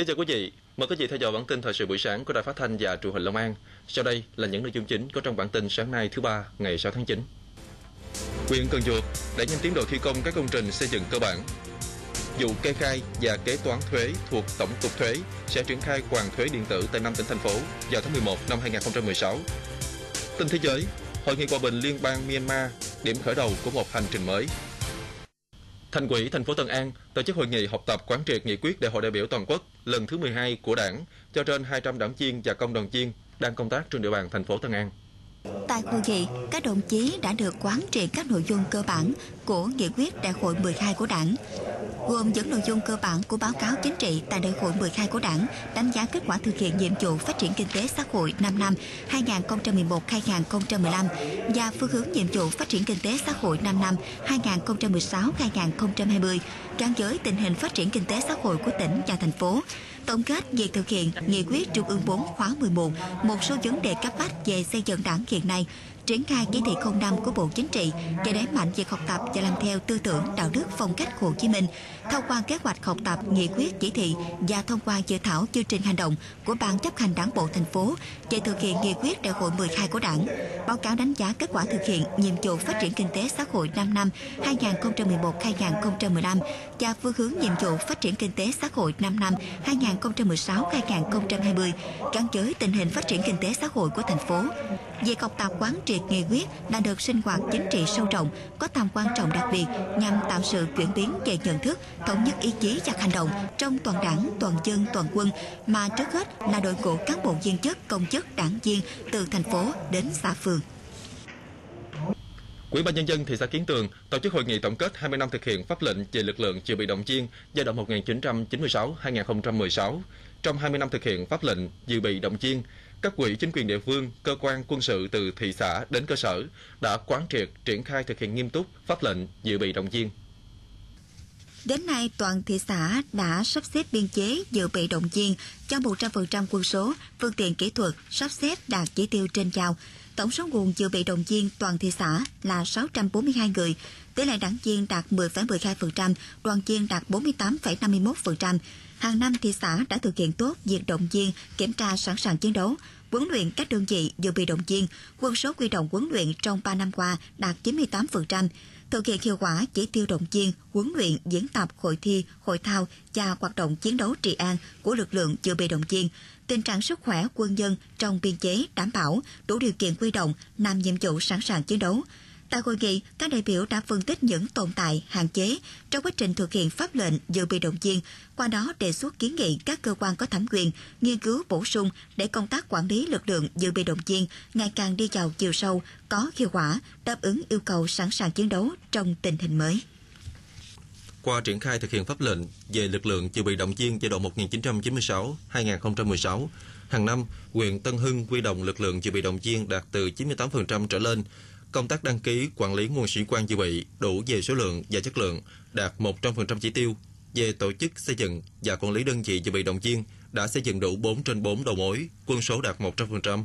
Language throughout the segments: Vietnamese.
Kính chào quý vị, mời quý vị theo dõi bản tin thời sự buổi sáng của Đài Phát thanh và Truyền hình Long An. Sau đây là những nội dung chính có trong bản tin sáng nay thứ ba ngày 6 tháng 9. Huyện Cần Duộc đẩy nhanh tiến độ thi công các công trình xây dựng cơ bản. Vụ kê khai và kế toán thuế thuộc Tổng cục Thuế sẽ triển khai hoàn thuế điện tử tại 5 tỉnh thành phố vào tháng 11 năm 2016. Tin thế giới, Hội nghị hòa bình liên bang Myanmar điểm khởi đầu của một hành trình mới. Thành ủy thành phố Tân An tổ chức hội nghị học tập quán triệt nghị quyết Đại hội đại biểu toàn quốc lần thứ 12 của Đảng cho trên 200 đảng viên và công đoàn viên đang công tác trên địa bàn thành phố Tân An. Tại hội nghị, các đồng chí đã được quán triệt các nội dung cơ bản của nghị quyết đại hội 12 của Đảng, gồm những nội dung cơ bản của báo cáo chính trị tại đại hội 12 của Đảng, đánh giá kết quả thực hiện nhiệm vụ phát triển kinh tế xã hội 5 năm 2011-2015 và phương hướng nhiệm vụ phát triển kinh tế xã hội 5 năm 2016-2020 gắn với tình hình phát triển kinh tế xã hội của tỉnh và thành phố tổng kết việc thực hiện nghị quyết Trung ương 4 khóa 11, một số vấn đề cấp bách về xây dựng đảng hiện nay, triển khai chỉ thị 05 của Bộ Chính trị để đẩy mạnh việc học tập và làm theo tư tưởng đạo đức phong cách Hồ Chí Minh, thông qua kế hoạch học tập, nghị quyết chỉ thị và thông qua dự thảo chương trình hành động của Ban chấp hành Đảng bộ thành phố về thực hiện nghị quyết đại hội 12 của Đảng, báo cáo đánh giá kết quả thực hiện nhiệm vụ phát triển kinh tế xã hội 5 năm 2011-2015 và phương hướng nhiệm vụ phát triển kinh tế xã hội 5 năm 2016-2020 gắn với tình hình phát triển kinh tế xã hội của thành phố. Việc học tập quán triệt nghị quyết đã được sinh hoạt chính trị sâu rộng, có tầm quan trọng đặc biệt nhằm tạo sự chuyển biến về nhận thức, thống nhất ý chí và hành động trong toàn đảng, toàn dân, toàn quân, mà trước hết là đội ngũ cán bộ viên chức, công chức, đảng viên từ thành phố đến xã phường. Quỹ ban nhân dân thị xã Kiến Tường tổ chức hội nghị tổng kết 20 năm thực hiện pháp lệnh về lực lượng dự bị động viên giai đoạn 1996-2016. Trong 20 năm thực hiện pháp lệnh dự bị động viên, các quỹ chính quyền địa phương, cơ quan quân sự từ thị xã đến cơ sở đã quán triệt triển khai thực hiện nghiêm túc pháp lệnh dự bị động viên. Đến nay, toàn thị xã đã sắp xếp biên chế dự bị động viên cho 100% quân số, phương tiện kỹ thuật sắp xếp đạt chỉ tiêu trên giao. Tổng số nguồn dự bị động viên toàn thị xã là 642 người, tỷ lệ đảng viên đạt 10,12%, đoàn viên đạt 48,51%. Hàng năm thị xã đã thực hiện tốt việc động viên, kiểm tra sẵn sàng chiến đấu, huấn luyện các đơn vị dự bị động viên, quân số quy động huấn luyện trong 3 năm qua đạt 98%, thực hiện hiệu quả chỉ tiêu động viên, huấn luyện, diễn tập, hội thi, hội thao và hoạt động chiến đấu trị an của lực lượng dự bị động viên, tình trạng sức khỏe quân dân trong biên chế đảm bảo đủ điều kiện quy động làm nhiệm vụ sẵn sàng chiến đấu. Tại hội nghị, các đại biểu đã phân tích những tồn tại, hạn chế trong quá trình thực hiện pháp lệnh dự bị động viên, qua đó đề xuất kiến nghị các cơ quan có thẩm quyền nghiên cứu bổ sung để công tác quản lý lực lượng dự bị động viên ngày càng đi vào chiều sâu, có hiệu quả, đáp ứng yêu cầu sẵn sàng chiến đấu trong tình hình mới. Qua triển khai thực hiện pháp lệnh về lực lượng dự bị động viên giai đoạn 1996-2016, hàng năm, huyện Tân Hưng quy động lực lượng dự bị động viên đạt từ 98% trở lên, công tác đăng ký quản lý nguồn sĩ quan dự bị đủ về số lượng và chất lượng đạt 100% chỉ tiêu. Về tổ chức xây dựng và quản lý đơn vị dự bị động viên đã xây dựng đủ 4 trên 4 đầu mối, quân số đạt 100%.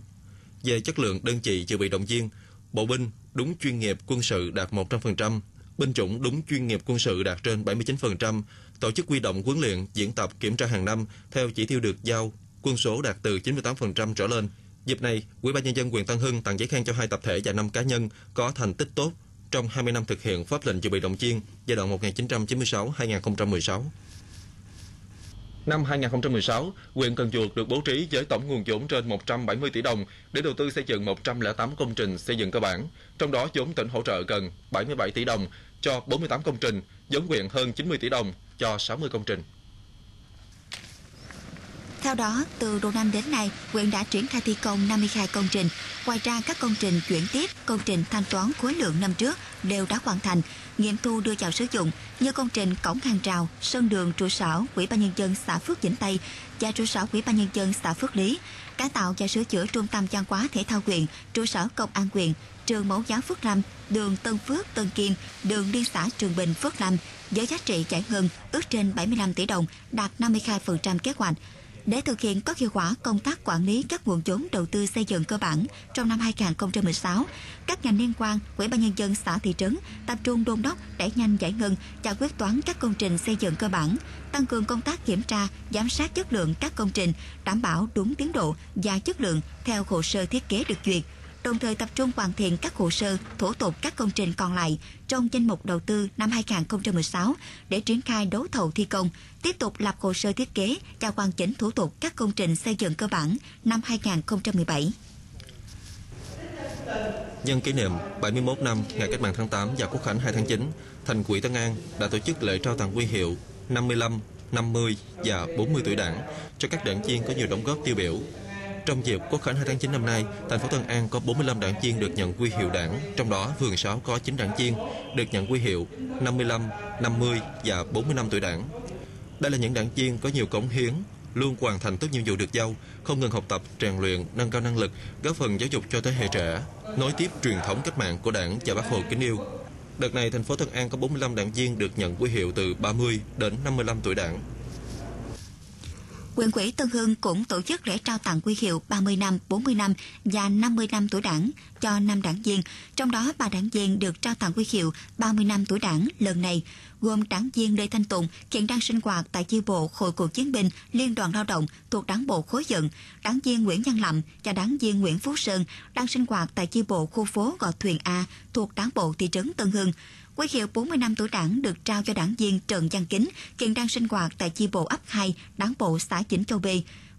Về chất lượng đơn vị dự bị động viên, bộ binh đúng chuyên nghiệp quân sự đạt 100%, binh chủng đúng chuyên nghiệp quân sự đạt trên 79%, tổ chức quy động huấn luyện, diễn tập, kiểm tra hàng năm theo chỉ tiêu được giao, quân số đạt từ 98% trở lên. Dịp này, Ủy ban nhân dân huyện Tân Hưng tặng giấy khen cho hai tập thể và năm cá nhân có thành tích tốt trong 20 năm thực hiện pháp lệnh dự bị động viên giai đoạn 1996-2016. Năm 2016, huyện Cần Duộc được bố trí với tổng nguồn vốn trên 170 tỷ đồng để đầu tư xây dựng 108 công trình xây dựng cơ bản, trong đó vốn tỉnh hỗ trợ gần 77 tỷ đồng cho 48 công trình, vốn huyện hơn 90 tỷ đồng cho 60 công trình. Theo đó, từ đầu năm đến nay, huyện đã triển khai thi công 52 công trình. Ngoài ra, các công trình chuyển tiếp, công trình thanh toán khối lượng năm trước đều đã hoàn thành, nghiệm thu đưa vào sử dụng như công trình cổng hàng rào, sân đường trụ sở Ủy ban nhân dân xã Phước Vĩnh Tây và trụ sở Ủy ban nhân dân xã Phước Lý, cải tạo và sửa chữa trung tâm văn hóa thể thao huyện, trụ sở công an huyện, trường mẫu giáo Phước Lâm, đường Tân Phước, Tân Kiên, đường liên xã Trường Bình, Phước Lâm với giá trị giải ngân ước trên 75 tỷ đồng, đạt 52% kế hoạch. Để thực hiện có hiệu quả công tác quản lý các nguồn vốn đầu tư xây dựng cơ bản trong năm 2016, các ngành liên quan, Ủy ban nhân dân xã thị trấn tập trung đôn đốc đẩy nhanh giải ngân, giải quyết toán các công trình xây dựng cơ bản, tăng cường công tác kiểm tra, giám sát chất lượng các công trình, đảm bảo đúng tiến độ và chất lượng theo hồ sơ thiết kế được duyệt đồng thời tập trung hoàn thiện các hồ sơ, thủ tục các công trình còn lại trong danh mục đầu tư năm 2016 để triển khai đấu thầu thi công, tiếp tục lập hồ sơ thiết kế và hoàn chỉnh thủ tục các công trình xây dựng cơ bản năm 2017. Nhân kỷ niệm 71 năm Ngày Cách mạng tháng 8 và Quốc khánh 2 tháng 9, Thành ủy Tân An đã tổ chức lễ trao tặng huy hiệu 55, 50 và 40 tuổi đảng cho các đảng viên có nhiều đóng góp tiêu biểu trong dịp Quốc khánh 2 tháng 9 năm nay, thành phố Tân An có 45 đảng viên được nhận quy hiệu đảng, trong đó phường 6 có 9 đảng viên được nhận quy hiệu 55, 50 và 40 năm tuổi đảng. Đây là những đảng viên có nhiều cống hiến, luôn hoàn thành tốt nhiệm vụ được giao, không ngừng học tập, rèn luyện, nâng cao năng lực, góp phần giáo dục cho thế hệ trẻ, nối tiếp truyền thống cách mạng của Đảng và Bác Hồ kính yêu. Đợt này, thành phố Tân An có 45 đảng viên được nhận quy hiệu từ 30 đến 55 tuổi đảng. Quyền quỹ Tân Hưng cũng tổ chức lễ trao tặng quy hiệu 30 năm, 40 năm và 50 năm tuổi đảng cho năm đảng viên, trong đó ba đảng viên được trao tặng quy hiệu 30 năm tuổi đảng lần này, gồm đảng viên Lê Thanh Tùng hiện đang sinh hoạt tại chi bộ Hội cựu chiến binh Liên đoàn Lao động thuộc đảng bộ khối dựng, đảng viên Nguyễn Văn Lậm và đảng viên Nguyễn Phú Sơn đang sinh hoạt tại chi bộ khu phố Gò Thuyền A thuộc đảng bộ thị trấn Tân Hưng. Quy hiệu 40 năm tuổi đảng được trao cho đảng viên Trần Văn Kính, hiện đang sinh hoạt tại chi bộ ấp 2, đảng bộ xã Chỉnh Châu B.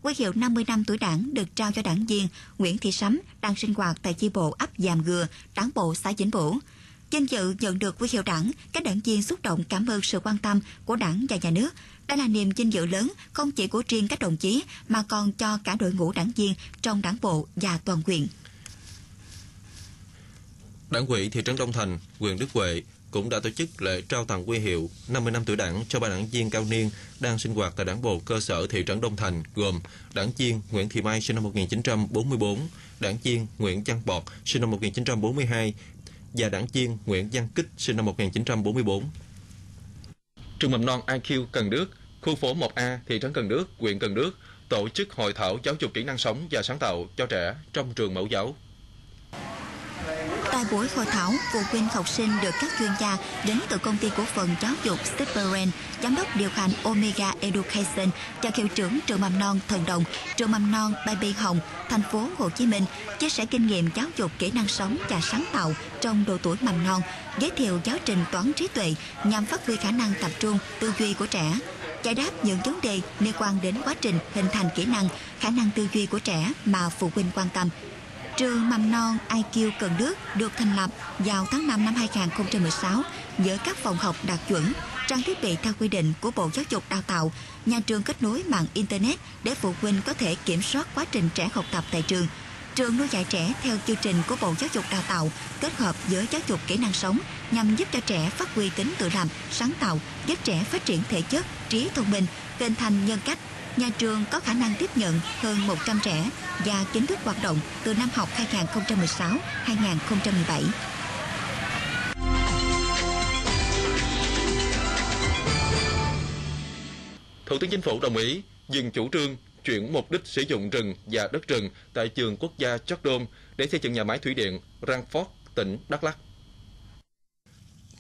Quy hiệu 50 năm tuổi đảng được trao cho đảng viên Nguyễn Thị Sắm, đang sinh hoạt tại chi bộ ấp Giàm Gừa, đảng bộ xã Vĩnh Bửu. Danh dự nhận được quy hiệu đảng, các đảng viên xúc động cảm ơn sự quan tâm của đảng và nhà nước. Đây là niềm vinh dự lớn không chỉ của riêng các đồng chí mà còn cho cả đội ngũ đảng viên trong đảng bộ và toàn quyền. Đảng ủy thị trấn Đông Thành, huyện Đức Huệ cũng đã tổ chức lễ trao tặng quy hiệu 50 năm tuổi đảng cho ba đảng viên cao niên đang sinh hoạt tại đảng bộ cơ sở thị trấn Đông Thành gồm đảng viên Nguyễn Thị Mai sinh năm 1944, đảng viên Nguyễn Văn Bọt sinh năm 1942 và đảng viên Nguyễn Văn Kích sinh năm 1944. Trường mầm non IQ Cần Đước, khu phố 1A, thị trấn Cần Đước, huyện Cần Đước tổ chức hội thảo giáo dục kỹ năng sống và sáng tạo cho trẻ trong trường mẫu giáo Tại buổi hội thảo, phụ huynh học sinh được các chuyên gia đến từ công ty cổ phần giáo dục Steperen, giám đốc điều hành Omega Education cho hiệu trưởng trường mầm non Thần Đồng, trường mầm non Baby Hồng, thành phố Hồ Chí Minh chia sẻ kinh nghiệm giáo dục kỹ năng sống và sáng tạo trong độ tuổi mầm non, giới thiệu giáo trình toán trí tuệ nhằm phát huy khả năng tập trung, tư duy của trẻ giải đáp những vấn đề liên quan đến quá trình hình thành kỹ năng, khả năng tư duy của trẻ mà phụ huynh quan tâm. Trường mầm non IQ Cần Đức được thành lập vào tháng 5 năm 2016 với các phòng học đạt chuẩn, trang thiết bị theo quy định của Bộ Giáo dục Đào tạo, nhà trường kết nối mạng Internet để phụ huynh có thể kiểm soát quá trình trẻ học tập tại trường. Trường nuôi dạy trẻ theo chương trình của Bộ Giáo dục Đào tạo kết hợp với giáo dục kỹ năng sống nhằm giúp cho trẻ phát huy tính tự làm, sáng tạo, giúp trẻ phát triển thể chất, trí thông minh, hình thành nhân cách, nhà trường có khả năng tiếp nhận hơn 100 trẻ và chính thức hoạt động từ năm học 2016-2017. Thủ tướng Chính phủ đồng ý dừng chủ trương chuyển mục đích sử dụng rừng và đất rừng tại trường quốc gia Chardon để xây dựng nhà máy thủy điện Rangford, tỉnh Đắk Lắk.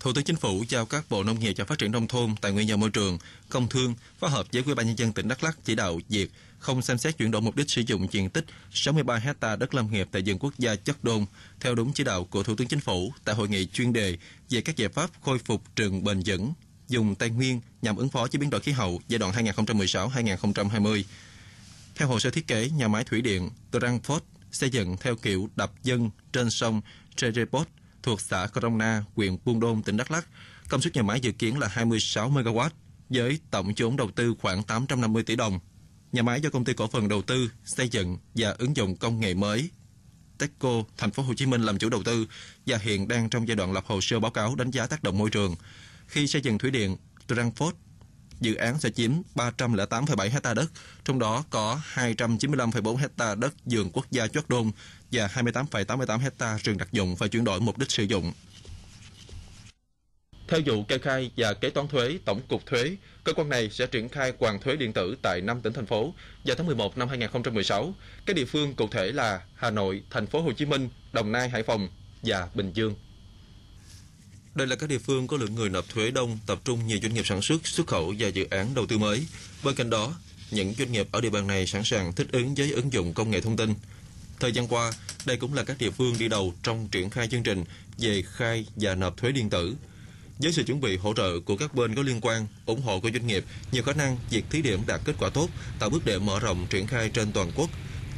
Thủ tướng Chính phủ giao các Bộ Nông nghiệp và Phát triển nông thôn, Tài nguyên và Môi trường, Công thương phối hợp với Ủy ban nhân dân tỉnh Đắk Lắk chỉ đạo việc không xem xét chuyển đổi mục đích sử dụng diện tích 63 hecta đất lâm nghiệp tại vườn quốc gia Chất Đôn theo đúng chỉ đạo của Thủ tướng Chính phủ tại hội nghị chuyên đề về các giải pháp khôi phục rừng bền vững dùng tài nguyên nhằm ứng phó với biến đổi khí hậu giai đoạn 2016-2020. Theo hồ sơ thiết kế, nhà máy thủy điện Trangford xây dựng theo kiểu đập dân trên sông Trerepot thuộc xã Crona, huyện Buôn Đôn, tỉnh Đắk Lắk. Công suất nhà máy dự kiến là 26 MW với tổng vốn đầu tư khoảng 850 tỷ đồng. Nhà máy do công ty cổ phần đầu tư, xây dựng và ứng dụng công nghệ mới Techco, thành phố Hồ Chí Minh làm chủ đầu tư và hiện đang trong giai đoạn lập hồ sơ báo cáo đánh giá tác động môi trường. Khi xây dựng thủy điện Trangford, dự án sẽ chiếm 308,7 hecta đất, trong đó có 295,4 hecta đất vườn quốc gia chót đôn và 28,88 hecta rừng đặc dụng phải chuyển đổi mục đích sử dụng. Theo vụ kê khai và kế toán thuế Tổng cục Thuế, cơ quan này sẽ triển khai hoàn thuế điện tử tại 5 tỉnh thành phố vào tháng 11 năm 2016. Các địa phương cụ thể là Hà Nội, Thành phố Hồ Chí Minh, Đồng Nai, Hải Phòng và Bình Dương. Đây là các địa phương có lượng người nộp thuế đông, tập trung nhiều doanh nghiệp sản xuất, xuất khẩu và dự án đầu tư mới. Bên cạnh đó, những doanh nghiệp ở địa bàn này sẵn sàng thích ứng với ứng dụng công nghệ thông tin. Thời gian qua, đây cũng là các địa phương đi đầu trong triển khai chương trình về khai và nộp thuế điện tử. Với sự chuẩn bị hỗ trợ của các bên có liên quan, ủng hộ của doanh nghiệp, nhiều khả năng việc thí điểm đạt kết quả tốt, tạo bước đệm mở rộng triển khai trên toàn quốc.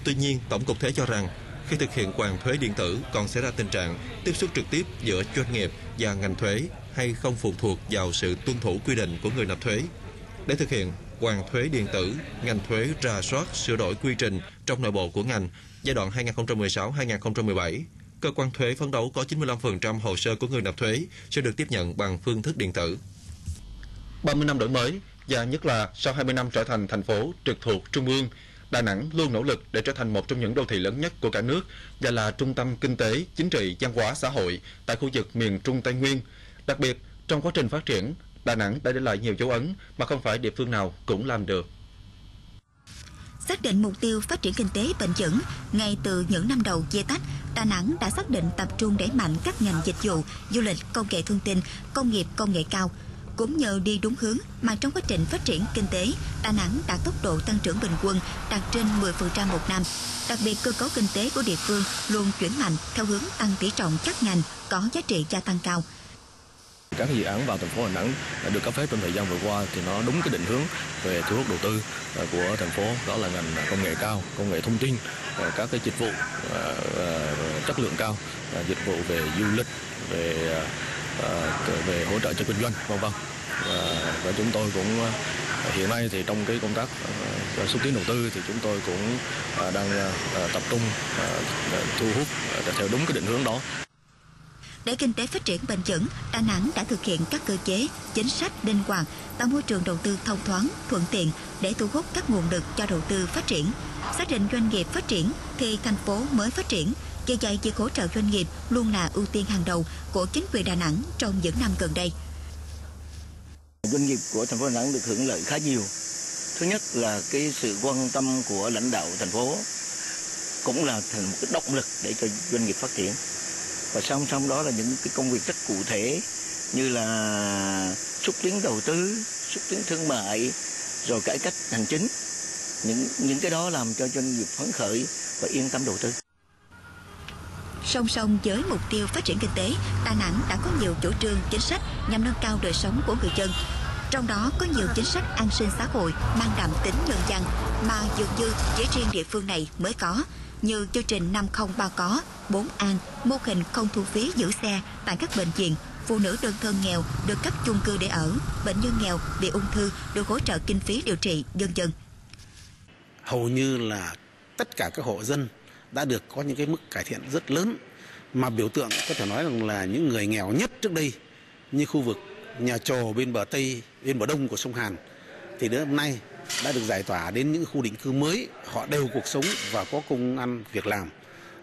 Tuy nhiên, Tổng cục Thuế cho rằng khi thực hiện hoàn thuế điện tử còn xảy ra tình trạng tiếp xúc trực tiếp giữa doanh nghiệp và ngành thuế hay không phụ thuộc vào sự tuân thủ quy định của người nộp thuế. Để thực hiện hoàn thuế điện tử, ngành thuế ra soát sửa đổi quy trình trong nội bộ của ngành giai đoạn 2016-2017. Cơ quan thuế phấn đấu có 95% hồ sơ của người nộp thuế sẽ được tiếp nhận bằng phương thức điện tử. 30 năm đổi mới và nhất là sau 20 năm trở thành thành phố trực thuộc Trung ương, Đà Nẵng luôn nỗ lực để trở thành một trong những đô thị lớn nhất của cả nước và là trung tâm kinh tế, chính trị, văn hóa, xã hội tại khu vực miền Trung Tây Nguyên. Đặc biệt, trong quá trình phát triển, Đà Nẵng đã để lại nhiều dấu ấn mà không phải địa phương nào cũng làm được. Xác định mục tiêu phát triển kinh tế bền vững, ngay từ những năm đầu chia tách, Đà Nẵng đã xác định tập trung đẩy mạnh các ngành dịch vụ, du lịch, công nghệ thông tin, công nghiệp công nghệ cao. Cũng nhờ đi đúng hướng mà trong quá trình phát triển kinh tế, Đà Nẵng đạt tốc độ tăng trưởng bình quân đạt trên 10% một năm. Đặc biệt cơ cấu kinh tế của địa phương luôn chuyển mạnh theo hướng tăng tỷ trọng các ngành có giá trị gia tăng cao. Các dự án vào thành phố Đà Nẵng đã được cấp phép trong thời gian vừa qua thì nó đúng cái định hướng về thu hút đầu tư à, của thành phố đó là ngành công nghệ cao, công nghệ thông tin, à, các cái dịch vụ à, chất lượng cao, dịch vụ về du lịch, về về hỗ trợ cho kinh doanh vân vân và, và chúng tôi cũng à, hiện nay thì trong cái công tác à, xúc tiến đầu tư thì chúng tôi cũng à, đang tập trung thu hút theo đúng cái định hướng đó để kinh tế phát triển bền vững, Đà Nẵng đã thực hiện các cơ chế, chính sách linh hoạt, tạo môi trường đầu tư thông thoáng, thuận tiện để thu hút các nguồn lực cho đầu tư phát triển. Xác định doanh nghiệp phát triển thì thành phố mới phát triển. Vì vậy, việc hỗ trợ doanh nghiệp luôn là ưu tiên hàng đầu của chính quyền Đà Nẵng trong những năm gần đây. Doanh nghiệp của thành phố Đà Nẵng được hưởng lợi khá nhiều. Thứ nhất là cái sự quan tâm của lãnh đạo thành phố cũng là thành một cái động lực để cho doanh nghiệp phát triển và song song đó là những cái công việc rất cụ thể như là xúc tiến đầu tư xúc tiến thương mại rồi cải cách hành chính những những cái đó làm cho doanh nghiệp phấn khởi và yên tâm đầu tư song song với mục tiêu phát triển kinh tế đà nẵng đã có nhiều chủ trương chính sách nhằm nâng cao đời sống của người dân trong đó có nhiều chính sách an sinh xã hội mang đậm tính nhân dân mà dường như chỉ riêng địa phương này mới có như chương trình 503 có, 4 an, mô hình không thu phí giữ xe tại các bệnh viện, phụ nữ đơn thân nghèo được cấp chung cư để ở, bệnh nhân nghèo bị ung thư được hỗ trợ kinh phí điều trị, dân dân. Hầu như là tất cả các hộ dân đã được có những cái mức cải thiện rất lớn mà biểu tượng có thể nói rằng là những người nghèo nhất trước đây như khu vực nhà trồ bên bờ Tây, bên bờ Đông của sông Hàn thì đến hôm nay đã được giải tỏa đến những khu định cư mới họ đều cuộc sống và có công ăn việc làm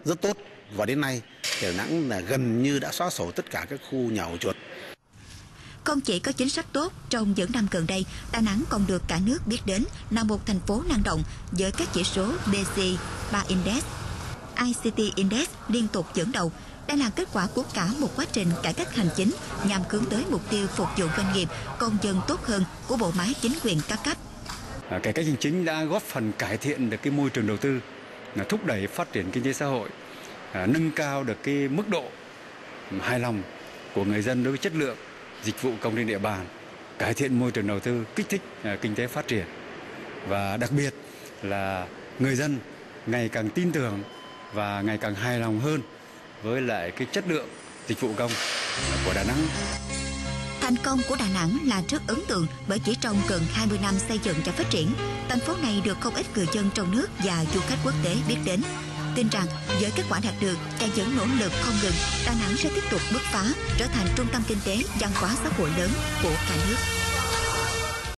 rất tốt và đến nay Đà Nẵng là gần như đã xóa sổ tất cả các khu nhà ổ chuột. Không chỉ có chính sách tốt trong những năm gần đây, Đà Nẵng còn được cả nước biết đến là một thành phố năng động với các chỉ số bc 3 Index, ICT Index liên tục dẫn đầu. Đây là kết quả của cả một quá trình cải cách hành chính nhằm hướng tới mục tiêu phục vụ doanh nghiệp, công dân tốt hơn của bộ máy chính quyền các cấp. À, cải cách hành chính đã góp phần cải thiện được cái môi trường đầu tư, thúc đẩy phát triển kinh tế xã hội, à, nâng cao được cái mức độ hài lòng của người dân đối với chất lượng dịch vụ công trên địa bàn, cải thiện môi trường đầu tư, kích thích à, kinh tế phát triển và đặc biệt là người dân ngày càng tin tưởng và ngày càng hài lòng hơn với lại cái chất lượng dịch vụ công của Đà Nẵng. Thành công của Đà Nẵng là rất ấn tượng bởi chỉ trong gần 20 năm xây dựng và phát triển, thành phố này được không ít người dân trong nước và du khách quốc tế biết đến. Tin rằng với kết quả đạt được và những nỗ lực không ngừng, Đà Nẵng sẽ tiếp tục bứt phá trở thành trung tâm kinh tế văn hóa xã hội lớn của cả nước.